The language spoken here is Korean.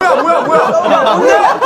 뭐야 뭐야 뭐야? 뭐야